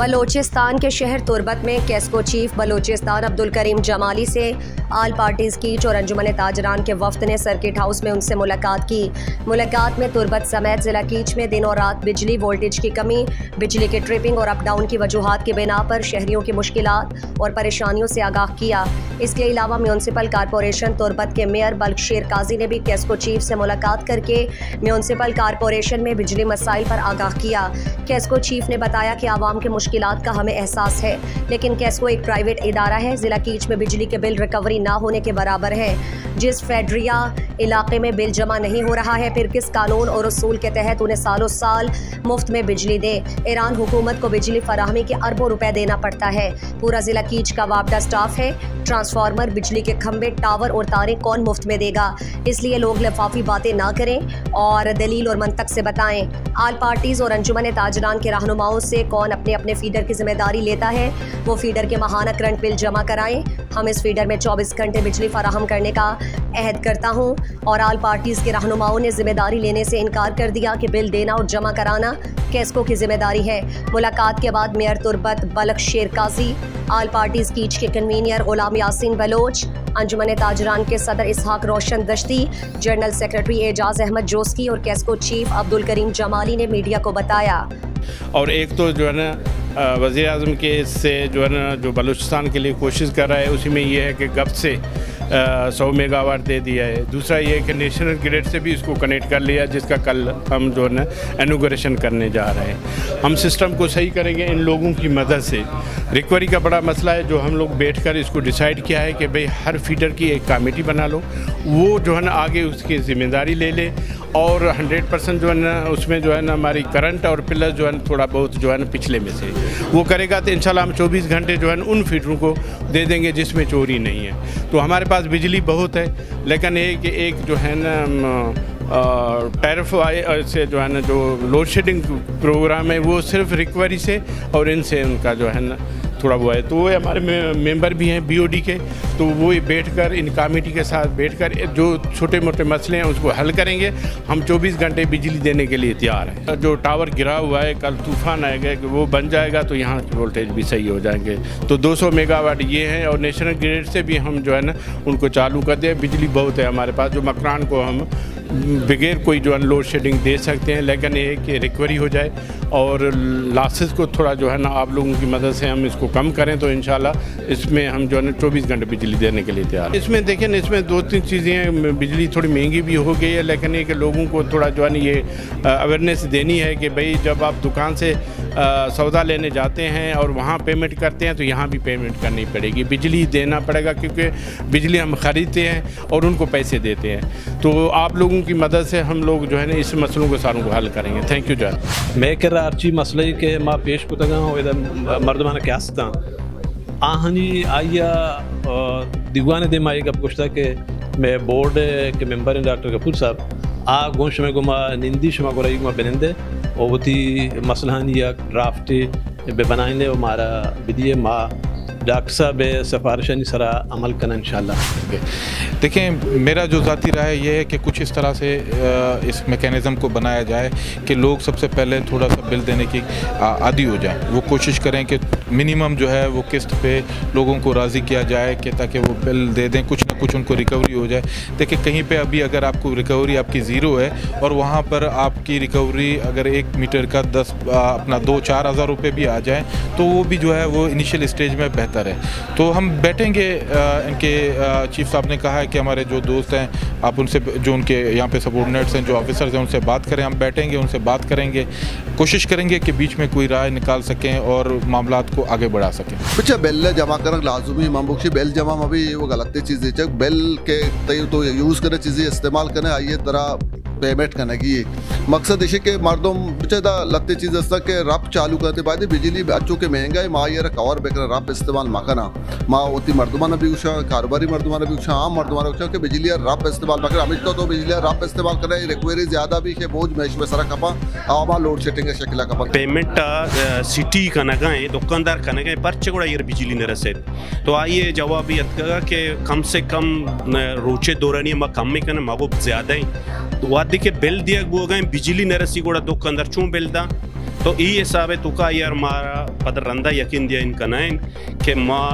बलोचिस्तान के शहर तुरबत में कैस्को चीफ बलोचिस्तान अब्दुल करीम जमाली से आल पार्टीज़ कीच और अंजुमन ताजरान के वफद ने सर्किट हाउस में उनसे मुलाकात की। मुलाकात में तुरबत समेत ज़िला कीच में दिन और रात बिजली वोल्टेज की कमी, बिजली के ट्रिपिंग और अप डाउन की वजूहत के बिना पर शहरियों की मुश्किल और परेशानियों से आगाह किया। इसके अलावा म्यूनसिपल कॉरपोरेशन तुरबत के मेयर बल्क शेर काजी ने भी कैस्को चीफ से मुलाकात करके म्यूनसिपल कॉरपोरेशन में बिजली मसाइल पर आगाह किया। कैस्को चीफ ने बताया कि आवाम के मुश्किल का हमें एहसास है। लेकिन कैस्को एक प्राइवेट इदारा है, ज़िला कीच में बिजली के बिल रिकवरी ना होने के बराबर है। जिस फेडरिया इलाके में बिल जमा नहीं हो रहा है, फिर किस कानून और असूल के तहत उन्हें सालों साल मुफ़्त में बिजली दे? ईरान हुकूमत को बिजली फराहमी के अरबों रुपए देना पड़ता है। पूरा ज़िला कीच का वापडा स्टाफ है। ट्रांसफार्मर, बिजली के खंभे, टावर और तारें कौन मुफ़्त में देगा? इसलिए लोग लफाफी बातें ना करें और दलील और मंतक से बताएँ। आल पार्टीज़ और अंजुमन ताजरान के रहनुमाओं से कौन अपने अपने फीडर की ज़िम्मेदारी लेता है। वो फीडर के महाना करंट बिल जमा कराएँ। हम इस फीडर में 24 घंटे बिजली फराहम करने का अहद करता हूँ और आल पार्टीज़ के रहनुमाओं ने ज़िम्मेदारी लेने से इनकार कर दिया कि बिल देना और जमा कराना कैस्को की ज़िम्मेदारी है। मुलाकात के बाद मेयर तुरबत बलक शेर काजी आल पार्टीज़ कीच के कन्वीनियर गुलाम यासिन बलोच, अंजुमन ताजरान के सदर इसहाक रोशन दश्ती जनरल सेक्रेटरी एजाज अहमद जोस्की और कैस्को चीफ अब्दुल करीम जमाली ने मीडिया को बताया। और एक तो जो है ना वज़ी अजम के से जो है ना, जो बलूचिस्तान के लिए कोशिश कर रहा है, उसी में ये है कि गप से सौ मेगावाट दे दिया है। दूसरा ये कि नेशनल ग्रिड से भी इसको कनेक्ट कर लिया, जिसका कल हम जो है ना एनोग्रेशन करने जा रहे हैं। हम सिस्टम को सही करेंगे इन लोगों की मदद से। रिकवरी का बड़ा मसला है, जो हम लोग बैठ इसको डिसाइड किया है कि भाई हर फीडर की एक कमेटी बना लो। वो जो है ना, आगे उसकी ज़िम्मेदारी ले ले और 100 परसेंट जो है ना, उसमें जो है ना, हमारी करंट और पिलर जो है ना, थोड़ा बहुत जो है ना, पिछले में से। वो करेगा तो इंशाल्लाह हम 24 घंटे जो है ना, उन फीडरों को दे देंगे जिसमें चोरी नहीं है। तो हमारे पास बिजली बहुत है, लेकिन एक एक जो है ना टैरफ आए से जो है ना, जो लोड शेडिंग प्रोग्राम है, वो सिर्फ़ रिकवरी से और इनसे उनका जो है ना थोड़ा वो है। तो वो हमारे मेंबर भी हैं बीओडी के। तो वो बैठ कर इन कमेटी के साथ बैठ कर जो छोटे मोटे मसले हैं उसको हल करेंगे। हम 24 घंटे बिजली देने के लिए तैयार हैं। जो टावर गिरा हुआ है, कल तूफ़ान आएगा कि वो बन जाएगा तो यहाँ वोल्टेज भी सही हो जाएँगे। तो 200 मेगावाट ये हैं और नेशनल ग्रिड से भी हम जो है ना, उनको चालू कर दें। बिजली बहुत है हमारे पास, जो मकरान को हम बगैर कोई जो है लोड शेडिंग दे सकते हैं, लेकिन ये कि रिकवरी हो जाए। और लासेस को थोड़ा जो है ना आप लोगों की मदद से हम इसको कम करें तो इन इसमें हम जो है ना चौबीस घंटे बिजली देने के लिए तैयार इसमें देखें इसमें दो तीन चीज़ें बिजली थोड़ी महँगी भी हो गई है, लेकिन ये लोगों को थोड़ा जो है ना ये अवेयरनेस देनी है कि भाई जब आप दुकान से सौदा लेने जाते हैं और वहाँ पेमेंट करते हैं तो यहाँ भी पेमेंट करनी पड़ेगी। बिजली देना पड़ेगा क्योंकि बिजली हम ख़रीदते हैं और उनको पैसे देते हैं। तो आप लोगों की मदद से हम लोग जो है ना इस मसलों को सारों को हल करेंगे। थैंक यू जॉन मैं कर मसले के माँ पेश को तगा मर्दमाना क्या सता आहनी आइया दिगवाने दे माई गप पूछता के मैं बोर्ड के मेंबर हैं डॉक्टर कपूर साहब। आ गोश में गुमा निंदी शुमा को रही बेनिंदे। ओवती मसलान या ड्राफ्ट बे बनाने मारा विधि माँ। डॉक्टर साहब सफारशन सरा अमल करना इन देखें मेरा जो ज़ाती राय यह है कि कुछ इस तरह से इस मेकेनिज़म को बनाया जाए कि लोग सबसे पहले थोड़ा सा बिल देने की आदि हो जाए। वो कोशिश करें कि मिनिमम जो है वो किस्त पे लोगों को राज़ी किया जाए कि ताकि वो बिल दे दें, कुछ ना कुछ उनको रिकवरी हो जाए। देखिए, कहीं पे अभी अगर आपको रिकवरी आपकी ज़ीरो है और वहाँ पर आपकी रिकवरी अगर एक मीटर का दस अपना दो चार हज़ार रुपये भी आ जाए तो वो भी जो है वो इनिशियल स्टेज में बेहतर है। तो हम बैठेंगे इनके चीफ साहब ने कहा है कि हमारे जो दोस्त हैं, आप उनसे, जो उनके यहाँ पे सबॉर्डिनेट्स हैं, जो ऑफिसर्स हैं, उनसे बात करें। हम बैठेंगे, उनसे बात करेंगे। कोशिश करेंगे कि बीच में कोई राय निकाल सकें और मामला को आगे बढ़ा सकें। अच्छा बेल जमा कर लाजमी ममुखी बेल जमा में भी वो गलत चीज़ बेल के तय तो यूज़ करें, चीज़ें इस्तेमाल करें। आइए तरह पेमेंट करने की है मकसद इसे कि मरदम बिचेदा लते चीज़ के रब चालू करते बाद बिजली अच्छो के महँगाई माँ यार कवर बेकर रब इस्तेमाल मा करना माँ उतनी मरदमाना भी उषा कारोबारी मरदमाना भी उषा आम मरदमाना उषा कि बिजली यार रब इस्तेमाल मा मकर अमित तो, तो बिजली यार रब इस्तेमाल करें रिक्वेरी ज़्यादा भी है बोझ महेश में सारा खपा आवा लोड शेडिंग का शक्ला खपा। पेमेंट सिटी कनगा दुकानदार कनगा पर्चे गुड़ा यार बिजली न रसे। तो आइए जवाब ये कि कम से कम रोचे दौरानी कम में कना मागो ज़्यादा ही। तो वादी के बिल दिया गो गए, बिजली नरसी गोड़ा दुकानदार चूं बिल दा। तो ई हिसाब तुका यार मारा पदर रंदा यकीन दिया इनका नाइन कि माँ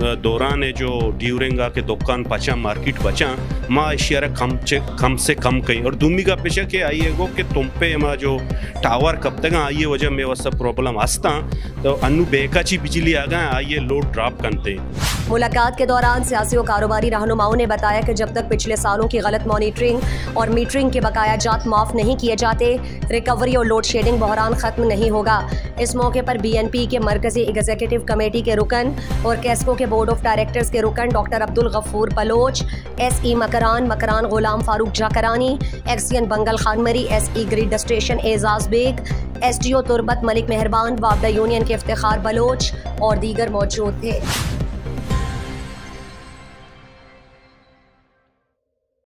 दौरान जो ड्यूरेंगा के दुकान पचा, मार्केट बचा माँ इशियारा कम से कम से कम कहीं। और दूमी का पेशा के आइए गो कि तुम पे माँ जो टावर कब तक आइए वजह में वह सब प्रॉब्लम आस्ता तो अनु बेकाची बिजली आ गए आइए लोड ड्रॉप करते। मुलाकात के दौरान सियासी और कारोबारी रहनुमाओं ने बताया कि जब तक पिछले सालों की गलत मॉनिटरिंग और मीटरिंग के बकाया जात माफ़ नहीं किए जाते, रिकवरी और लोड शेडिंग बहरान ख़त्म नहीं होगा। इस मौके पर बीएनपी के मरकजी एग्जीक्यूटिव कमेटी के रुकन और कैस्को के बोर्ड ऑफ़ डायरेक्टर्स के रुकन doctor Abdul Ghafoor Baloch S E Makran Makran Ghulam Farooq Zakrani XEN Bangal Khanmari S E grid station Ejaz Baig S D O Turbat Malik Meherban, वापदा union के इफ्तार Bloch और दीगर मौजूद थे।